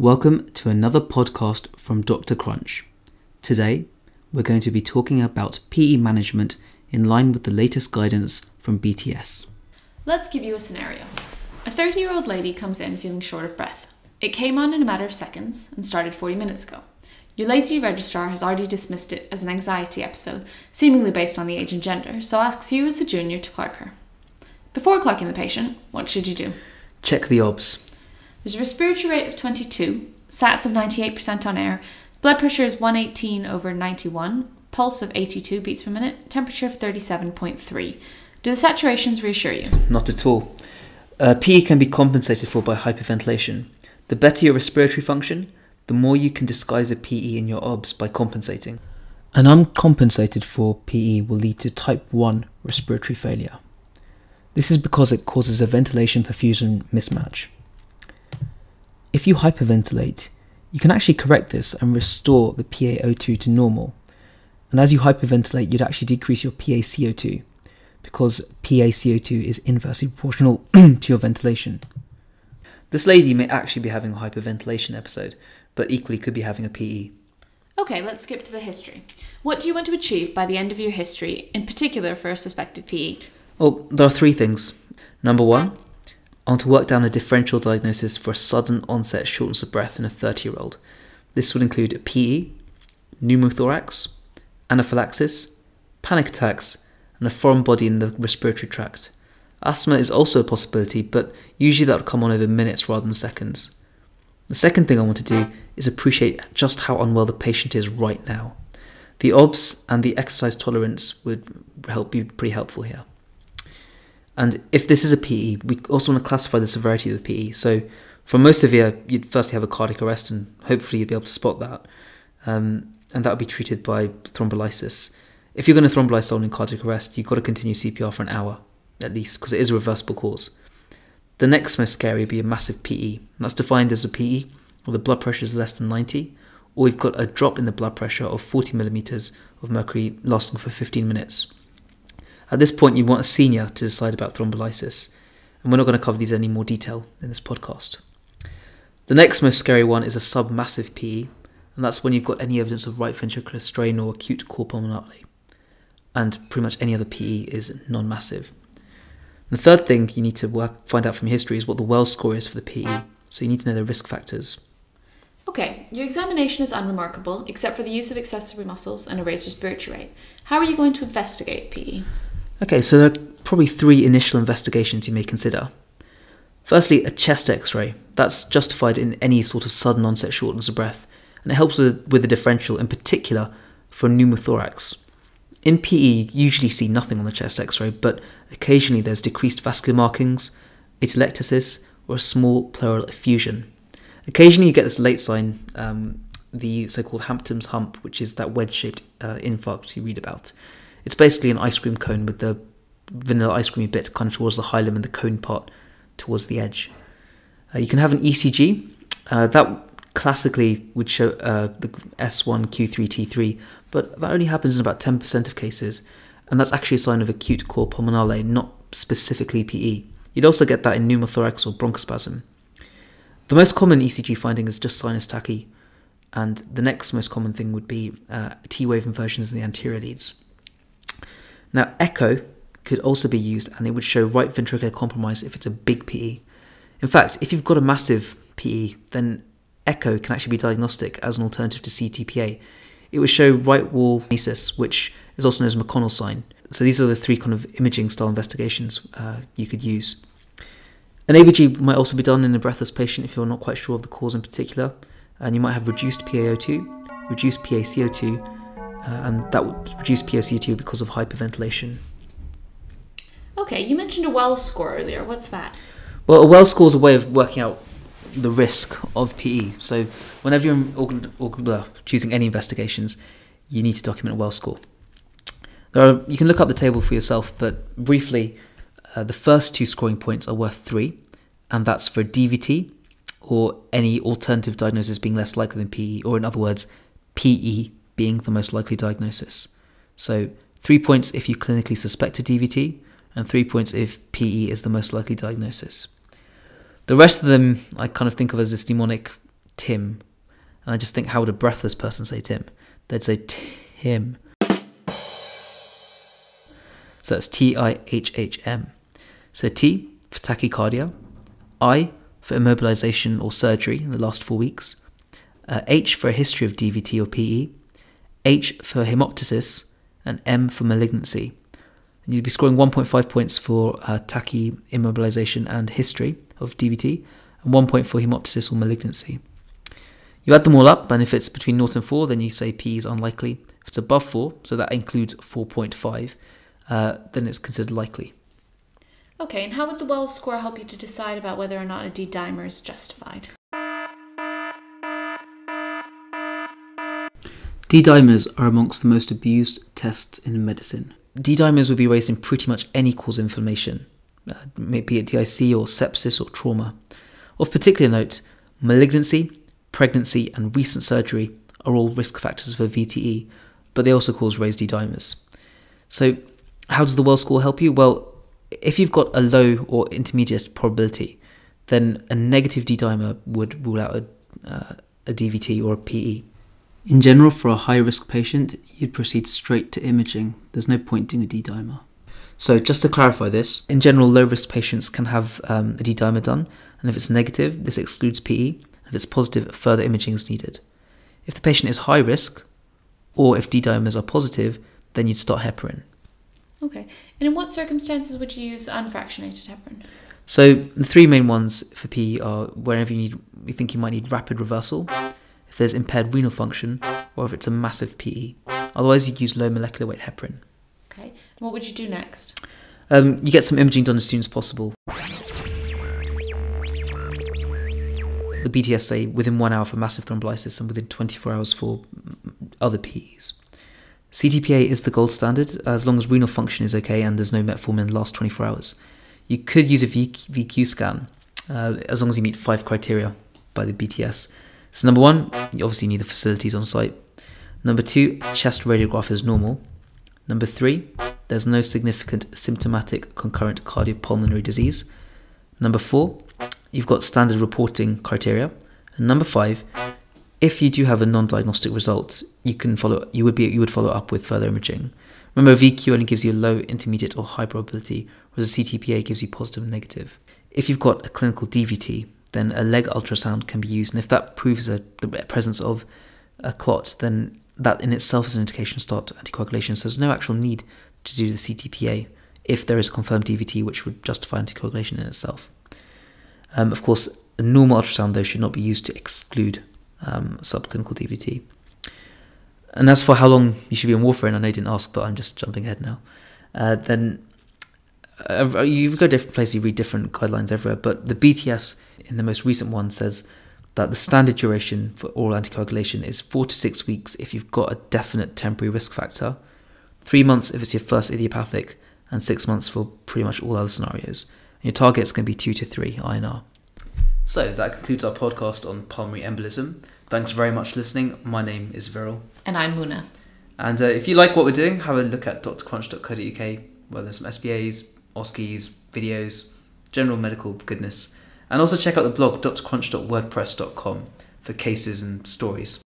Welcome to another podcast from Dr. Crunch. Today, we're going to be talking about PE management in line with the latest guidance from BTS. Let's give you a scenario. A 30 year old lady comes in feeling short of breath. It came on in a matter of seconds and started 40 minutes ago. Your lazy registrar has already dismissed it as an anxiety episode, seemingly based on the age and gender, so asks you as the junior to clerk her. Before clocking the patient, what should you do? Check the OBS. There's a respiratory rate of 22, SATs of 98% on air, blood pressure is 118 over 91, pulse of 82 beats per minute, temperature of 37.3. Do the saturations reassure you? Not at all. Uh, PE can be compensated for by hyperventilation. The better your respiratory function, the more you can disguise a PE in your OBS by compensating. An uncompensated for PE will lead to type 1 respiratory failure. This is because it causes a ventilation perfusion mismatch. If you hyperventilate, you can actually correct this and restore the PaO2 to normal. And as you hyperventilate, you'd actually decrease your PaCO2 because PaCO2 is inversely proportional to your ventilation. This lady may actually be having a hyperventilation episode, but equally could be having a PE. Okay, let's skip to the history. What do you want to achieve by the end of your history, in particular for a suspected PE? Well, there are three things. Number one, I want to work down a differential diagnosis for a sudden onset shortness of breath in a 30 year old. This would include a PE, pneumothorax, anaphylaxis, panic attacks, and a foreign body in the respiratory tract. Asthma is also a possibility, but usually that will come on over minutes rather than seconds. The second thing I want to do is appreciate just how unwell the patient is right now. The OBS and the exercise tolerance would help be pretty helpful here. And if this is a PE, we also want to classify the severity of the PE. So for most severe, you'd firstly have a cardiac arrest, and hopefully you'd be able to spot that. Um, and that would be treated by thrombolysis. If you're going to thrombolyze someone in cardiac arrest, you've got to continue CPR for an hour at least, because it is a reversible cause. The next most scary would be a massive PE. That's defined as a PE where the blood pressure is less than 90, or we've got a drop in the blood pressure of 40 millimeters of mercury lasting for 15 minutes. At this point, you want a senior to decide about thrombolysis, and we're not going to cover these in any more detail in this podcast. The next most scary one is a submassive PE, and that's when you've got any evidence of right ventricular strain or acute cor pulmonale, and pretty much any other PE is non-massive. The third thing you need to work, find out from history is what the Wells score is for the PE, so you need to know the risk factors. Okay, your examination is unremarkable, except for the use of accessory muscles and a raised respiratory rate. How are you going to investigate PE? Okay, so there are probably three initial investigations you may consider. Firstly, a chest x ray. That's justified in any sort of sudden onset shortness of breath, and it helps with, with the differential, in particular for pneumothorax. In PE, you usually see nothing on the chest x ray, but occasionally there's decreased vascular markings, atelectasis, or a small pleural effusion. Occasionally you get this late sign, um, the so called Hampton's hump, which is that wedge shaped uh, infarct you read about. It's basically an ice cream cone with the vanilla ice creamy bit kind of towards the hilum and the cone part towards the edge. Uh, you can have an ECG. Uh, that classically would show uh, the S1, Q3, T3, but that only happens in about 10% of cases, and that's actually a sign of acute cor pulmonale, not specifically PE. You'd also get that in pneumothorax or bronchospasm. The most common ECG finding is just sinus tachy, and the next most common thing would be uh, T wave inversions in the anterior leads. Now, echo could also be used, and it would show right ventricular compromise if it's a big PE. In fact, if you've got a massive PE, then echo can actually be diagnostic as an alternative to CTPA. It would show right wall mesis, which is also known as McConnell sign. So these are the three kind of imaging style investigations uh, you could use. An ABG might also be done in a breathless patient if you're not quite sure of the cause in particular, and you might have reduced PaO2, reduced PaCO2, uh, and that would reduce PaCO2 because of hyperventilation. Okay, you mentioned a Wells score earlier. What's that? Well, a Wells score is a way of working out the risk of PE. So whenever you're organ, organ, choosing any investigations, you need to document a Wells score. There are, you can look up the table for yourself, but briefly, uh, the first two scoring points are worth three, and that's for DVT or any alternative diagnosis being less likely than PE, or in other words, PE being the most likely diagnosis. So three points if you clinically suspect a DVT, and three points if PE is the most likely diagnosis. The rest of them I kind of think of as this mnemonic Tim. And I just think, how would a breathless person say Tim? They'd say Tim. So that's T I H H M. So T for tachycardia, I for immobilization or surgery in the last four weeks, uh, H for a history of DVT or PE, H for hemoptysis, and M for malignancy. And you'd be scoring 1.5 points for uh, tachy immobilization and history of DVT, and 1 point for hemoptysis or malignancy. You add them all up, and if it's between 0 and 4, then you say PE is unlikely. If it's above 4, so that includes 4.5, uh, then it's considered likely. Okay, and how would the Wells score help you to decide about whether or not a D dimer is justified? D dimers are amongst the most abused tests in medicine. D dimers would be raised in pretty much any cause of inflammation, uh, maybe it DIC or sepsis or trauma. Of particular note, malignancy, pregnancy, and recent surgery are all risk factors for VTE, but they also cause raised D dimers. So, how does the Wells score help you? Well, if you've got a low or intermediate probability, then a negative D dimer would rule out a, uh, a DVT or a PE. In general, for a high risk patient, you'd proceed straight to imaging. There's no point doing a D dimer. So, just to clarify this, in general, low risk patients can have um, a D dimer done, and if it's negative, this excludes PE. If it's positive, further imaging is needed. If the patient is high risk, or if D dimers are positive, then you'd start heparin. Okay, and in what circumstances would you use unfractionated heparin? So the three main ones for PE are wherever you need, you think you might need rapid reversal, if there's impaired renal function, or if it's a massive PE. Otherwise, you'd use low molecular weight heparin. Okay, what would you do next? Um, you get some imaging done as soon as possible. The BTS say within one hour for massive thrombolysis and within 24 hours for other PEs. CTPA is the gold standard as long as renal function is okay and there's no metformin in the last 24 hours. You could use a VQ scan uh, as long as you meet five criteria by the BTS. So, number one, you obviously need the facilities on site. Number two, chest radiograph is normal. Number three, there's no significant symptomatic concurrent cardiopulmonary disease. Number four, you've got standard reporting criteria. And number five, if you do have a non-diagnostic result, you can follow. You would be you would follow up with further imaging. Remember, VQ only gives you a low, intermediate, or high probability, whereas a CTPA gives you positive and negative. If you've got a clinical DVT, then a leg ultrasound can be used, and if that proves a, the presence of a clot, then that in itself is an indication to start anticoagulation. So there's no actual need to do the CTPA if there is confirmed DVT, which would justify anticoagulation in itself. Um, of course, a normal ultrasound though should not be used to exclude um, subclinical DVT. And as for how long you should be on warfarin, I know you didn't ask, but I'm just jumping ahead now. Uh, then uh, you go different places, you read different guidelines everywhere, but the BTS in the most recent one says that the standard duration for oral anticoagulation is four to six weeks if you've got a definite temporary risk factor, three months if it's your first idiopathic, and six months for pretty much all other scenarios. And your target is going to be two to three INR. So that concludes our podcast on pulmonary embolism. Thanks very much for listening. My name is Viral. And I'm Muna. And uh, if you like what we're doing, have a look at drcrunch.co.uk where there's some SBAs, OSCEs, videos, general medical goodness. And also check out the blog drcrunch.wordpress.com for cases and stories.